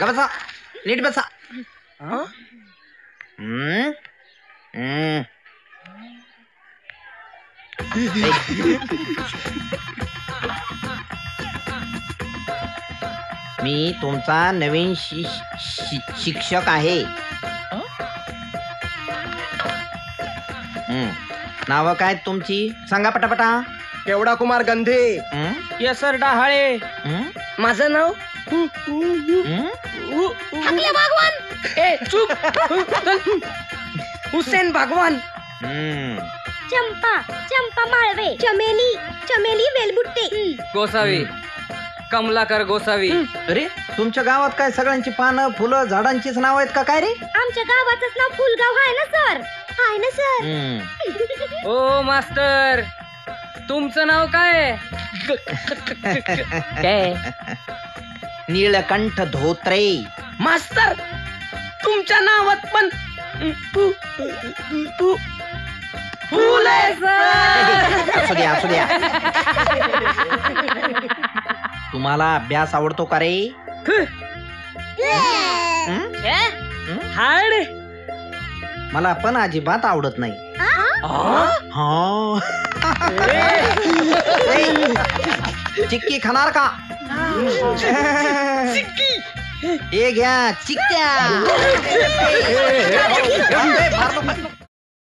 बसा नीट बसा मी तुमचा नवीन शि- शि- शिक्षक आहे. नाव नावं काय तुमची? सांगा पटापटा. केवढा कुमार गंधे? केसर डहाळे? माझं नाव? हम्म? ए चुप. चल. हुसेन भगवान. चंपा चंपा माळवे. चमेली चमेली वेलबुट्टे. गोसावी. कमलाकर गोसावी. अरे तुमच्या गावात काय सगळ्यांची पानं फुलं झाडांचीच नाव आहेत का? काय रे? आमच्या गावाचंच नाव फुलगाव आहे ना सर? आहे ना सर. ओ मास्टर तुमचं नाव काय? काय? नीळकंठ धोत्रे. मास्तर तुमच्या नावात पण फु- फु- फुल आहे सर. असू द्या असू द्या. तुम्हाला अभ्यास आवडतो का रे? हं? हाड? मला पण अजिबात आवडत नाही. हा. चिक्की खाणार का। हे घ्या चिक्क्या ए.